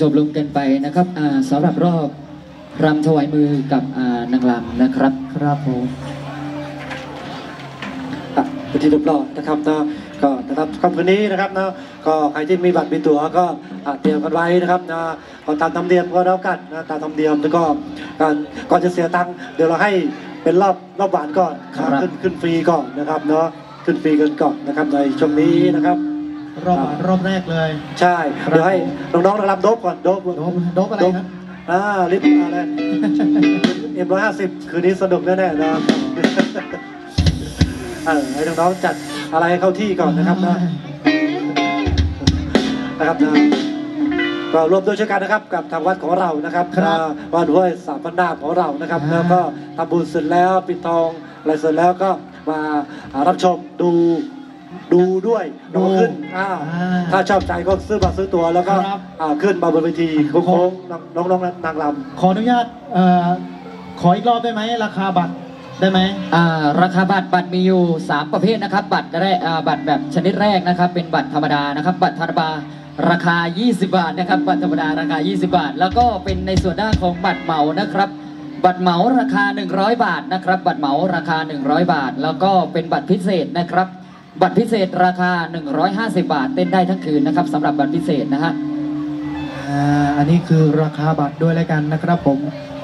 จบลงกันไปนะครับอ่าสำหรับรอบรำถวายมือกับอ่านางรำนะครับ ครับผมอะเป็นที่เรียบร้อยนะครับนะก็นะครับค่ำคืนนี้นะครับนะก็ใครที่มีบัตรมีตั๋วก็อะเตรียมกันไว้นะครับนะก็ตามธรรมเนียมก็แล้วกันนะตามธรรมเนียมแล้วก็การก่อนจะเสียตังค์เดี๋ยวเราให้เป็นรอบรอบหวานก่อนครับขึ้นขึ้นฟรีก่อนนะครับเนาะขึ้นฟรีกันก่อนนะครับในช่วงนี้นะครับ รอบรอบแรกเลย ใช่ครับเดี๋ยวให้น้องๆรับโดบก่อนโดบโดบโดบอะไรครับอ่าลิฟต์อะไรเอ็มร้อยห้าสิบคืนนี้สนุกแน่ๆนะครับเออให้น้องๆจัดอะไรให้เข้าที่ก่อนนะครับนะนะครับนะก็รวมด้วยช่วยกันนะครับกับทางวัดของเรานะครับครับนะวัดห้วยสามพันนาคของเรานะครับอ่าแล้วก็ทำบุญเสร็จแล้วปิดทองอะไรเสร็จแล้วก็มารับชมดู ดูด้วยดูขึ้นอ่าอ่าถ้าชอบใจก็ซื้อบัตรซื้อตั๋วแล้วก็ครับ อ่าขึ้นมาบนเวทีโค้งๆน้องๆนางรำ ขออนุญาตเอ่อขออีกรอบได้ไหมราคาบัตรได้ไหม อ่าราคาบัตรบัตรมีอยู่ 3 ประเภทนะครับ บัตรแรกอ่าบัตรแบบชนิดแรกนะครับ เป็นบัตรธรรมดานะครับ บัตรธรรมดาราคา 20 บาทนะครับ บัตรธรรมดาราคา 20 บาท แล้วก็เป็นในส่วนด้านของบัตรเหมานะครับ บัตรเหมาราคา 100 บาทนะครับ บัตรเหมาราคา 100 บาท แล้วก็เป็นบัตรพิเศษนะครับ บัตรพิเศษราคา 150 บาท เต้นได้ทั้งคืนนะครับสำหรับบัตรพิเศษนะฮะอ่าอันนี้คือราคาบัตรด้วยแล้วกันนะครับผม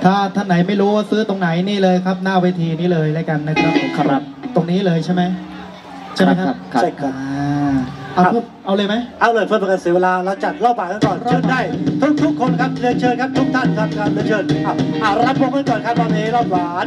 ถ้าท่านไหนไม่รู้ว่าซื้อตรงไหนนี่เลยครับ หน้าเวทีนี้เลยแล้วกันนะครับผมครับ ตรงนี้เลยใช่ไหมใช่ไหมครับครับใช่ครับ อ่าเอาครับ เพิ่มเอาเลยไหม เอาเลยเพื่อเป็นการเสียเวลาเราจัดรอบบ่ายกันก่อนรอบบ่ายเชิญได้ทุกทุกๆคนครับเรียนเชิญครับทุกท่านครับครับเรียนเชิญอะอะรับวงกันก่อนครับตอนนี้รอบหวาน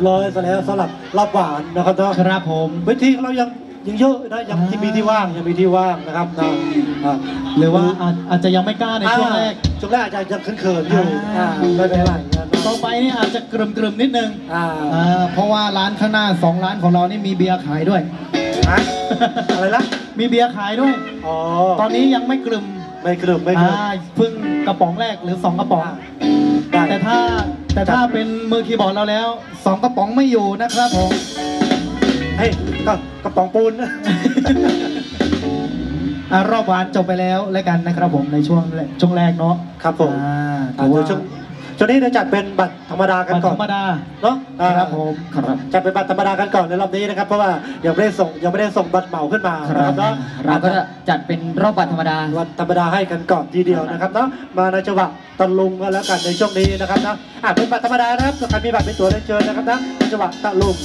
บร้อยซะแล้วสำหรับรอบหวานนะครับครับผมเวทีเรายังยังเยอะนะยังที่มีที่ว่างยังมีที่ว่างนะครับนะหรือว่าอาจจะยังไม่กล้าในช่วงแรก ช่วงแรกอาจจะยังเขินอยู่ไม่เป็นไรต่อไปนี่อาจจะกรึมกรึมๆนิดนึงเพราะว่าร้านข้างหน้าสองร้านของเรานี่มีเบียร์ขายด้วยอะไรล่ะมีเบียร์ขายด้วยอตอนนี้ยังไม่กรึมไม่กรึบไม่กรึบอ่าเพิ่งกระป๋องแรกหรือสองกระป๋องแต่ถ้า แต่ถ้าเป็นมือคีย์บอร์ดเราแล้วสองกระป๋องไม่อยู่นะครับผมเฮ้ยก็กระป๋องปูน อ่รอบวานจบไปแล้วแล้วกันนะครับผมในช่วงช่วงแรกเนาะครับผมอ่าช่วง ตัวนี้เราจัดเป็นบัตรธรรมดากันก่อธนรรมดา เนาะครับผมครับ จัดเป็นบัตรธรรมดากันก่อนในรอบนี้นะครับเพราะว่ายังไม่ได้ส่งยังไม่ได้ส่งบัตรเหมาขึ้นมานะครับเนาะเราก็จะจัดเป็นรอบบัตรธรรมดาบัตรธรรมดาให้กันก่อนทีเดียวนะครับเนาะมาในจังหวะตะลุงกันแล้วกันในช่วงนี้นะครับนะอะเป็นบัตรธรรมดานะครับใครมีบัตรเป็นตัวได้เจอนะครับนะในจังหวะตะลุง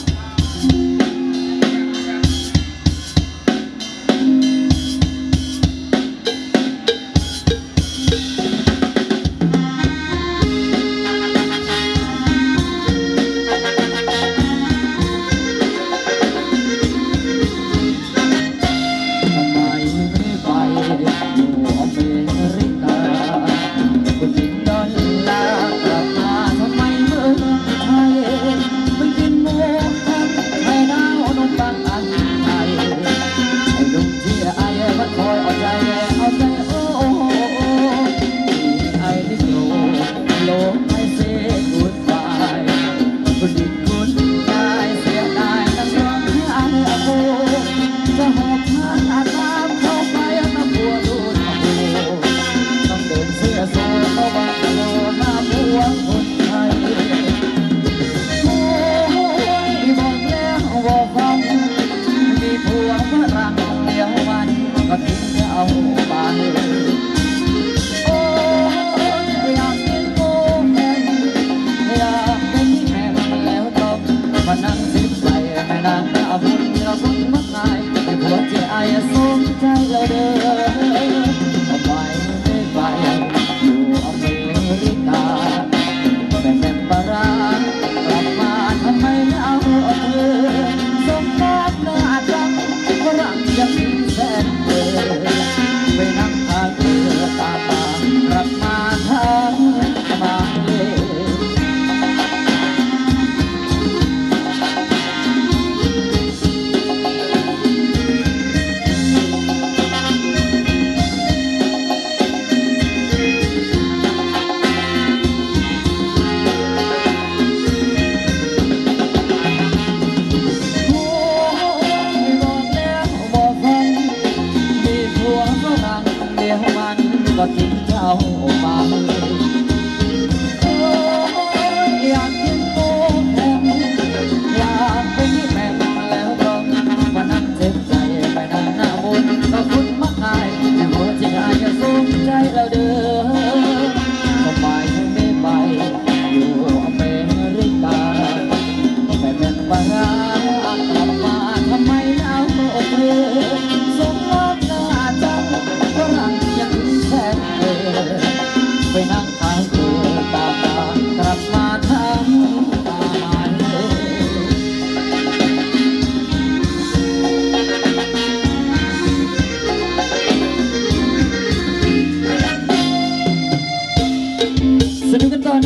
oh.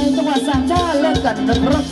Untuk masang calon dan terus.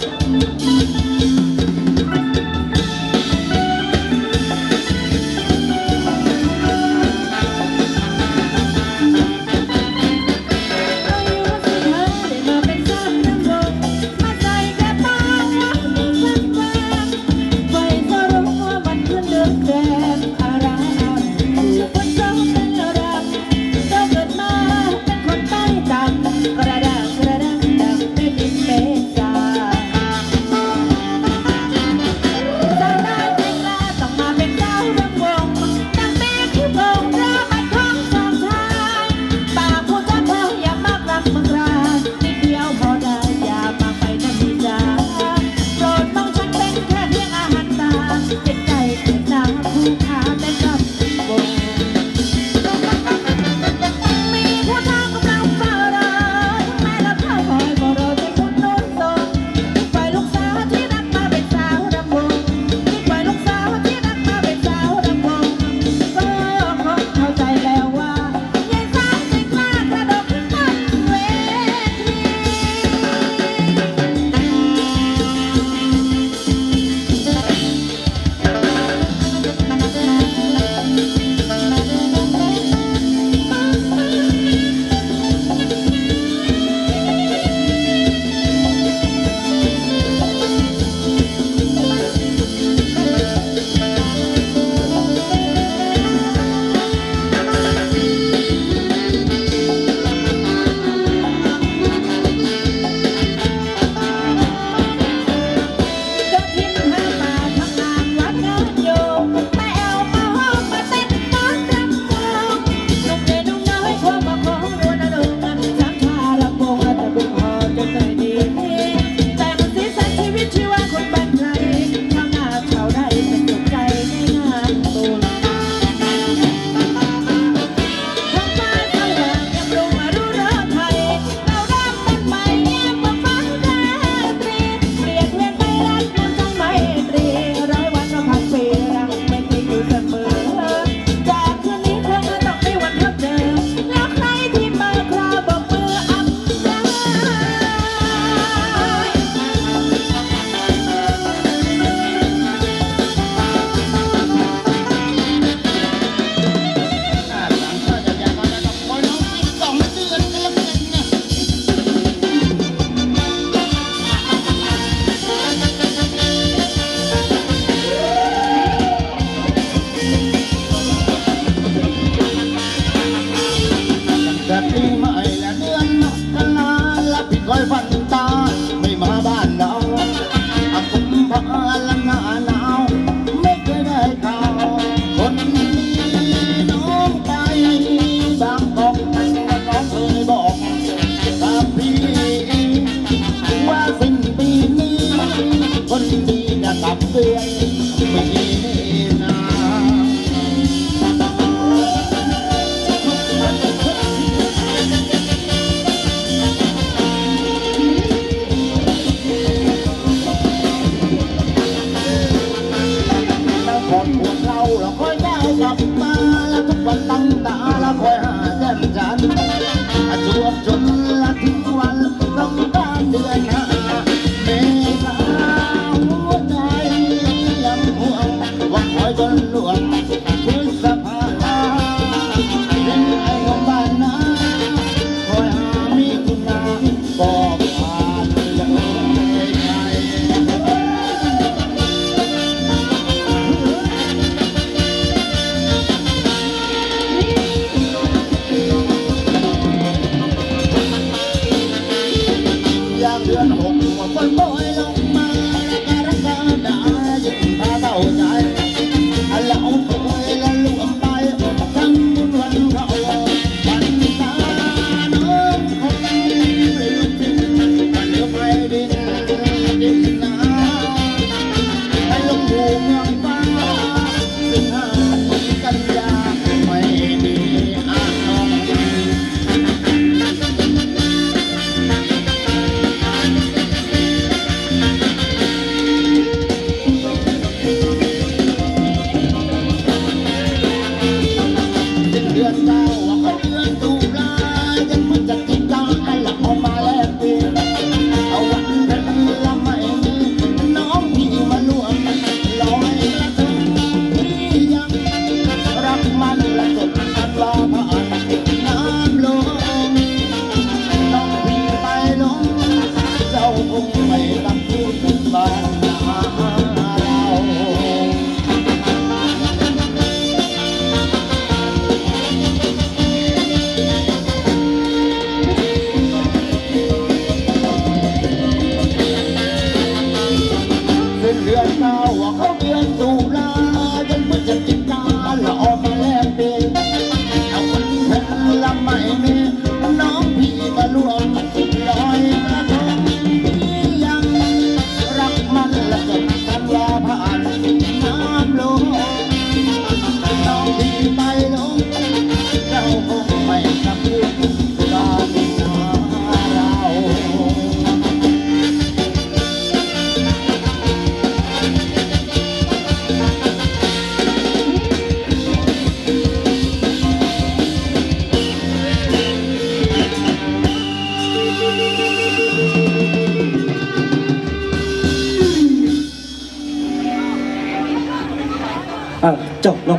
Thank you.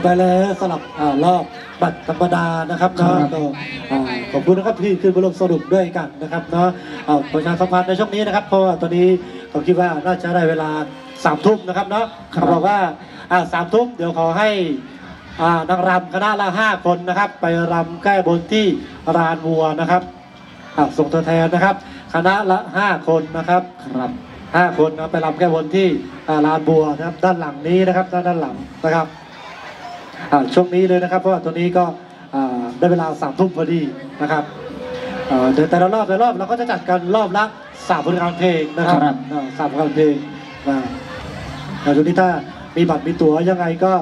ไปแล้วสำหรับอ่ารอบบัตรธรรมดานะครับครัเนาะบก็อ่าขอบคุณนะครับที่ขึ้นมาร่วมสรุปด้วยกันนะครับเนาะเอาประชาสัมพันธ์ในช่วงนี้นะครับเพราะว่าตอนนี้ผมคิดว่าน่าจะได้เวลาสามทุ่มนะครับเนาะเขาบอกว่าอ่าสามทุ่มเดี๋ยวขอให้อ่านางรำคณะละห้าคนนะครับ ไปรำแก้บนที่รานวัวนะครับอ่าส่งตัวแทนนะครับ คณะละห้าคนนะครับครับห้าคนนะครับไปรำแก้บนที่อ่าลานบัวนะครับ ด้านหลังนี้นะครับด้านด้านหลังนะครับอ่า ช่วงนี้เลยนะครับ เพราะว่าตัวนี้ก็อ่าได้เวลาสามทุ่มพอดีนะครับอ่าแต่แต่ละรอบแต่ละรอบเราก็จะจัดกันรอบละสามผลงานเพลงนะครับครับอ่าสามผลงานเพลงอ่าแต่ช่วงนี้ถ้ามีบัตรมีตั๋วยังไงก็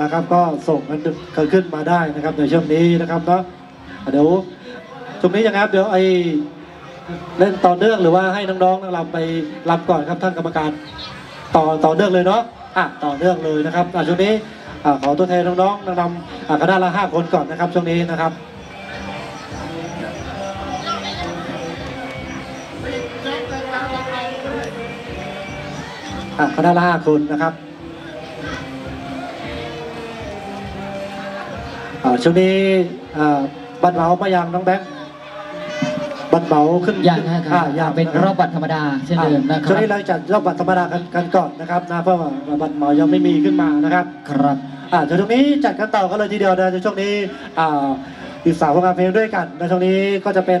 นะครับก็ส่งกันกันขึ้นมาได้นะครับในช่วงนี้นะครับเนาะอ่าเดี๋ยวช่วงนี้ยังไงครับเดี๋ยวไอเล่นต่อเนื่องหรือว่าให้น้องๆนางรำไปรำก่อนครับท่านกรรมการต่อต่อเนื่องเลยเนาะอะต่อเนื่องเลยนะครับอะช่วงนี้อะ ขอตัวแทนน้องๆนางรำอะคณะละห้าคนก่อนนะครับช่วงนี้นะครับอะคณะละห้าคนนะครับช่วงนี้บัตรเหมามายังน้องแบงค์ บัตรเหมาขึ้นยังนะคอะรับยังเป็นนะครรัอบบัตรธรรมดาเช่นเดิมนะคช่วรังบนี้เราจัดรอบบัตรธรรมดากันกันก่อนนะครับนะเพราะว่าบัตรเหมายังไม่มีขึ้นมานะครับ ครับอ่าเดี๋ยวช่วงนี้จัดกันต่อกันเลยทีเดียวนะเดี๋ยวช่วงนี้อ่าอีกสาวผลงานเพลงด้วยกันในช่วงนี้ก็จะเป็น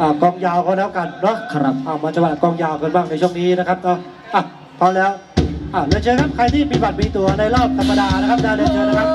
อ่ากองยาวก็แล้วกันเนาะครับอ่ามาจังหวะกองยาวกันบ้างในช่วงนี้นะครับเนาะอะพร้อมแล้วอ่าเรียนเชิญครับใครที่มีบัตรมีตั๋วในรอบธรรมดานะครับได้เรียนเชิญนะครับ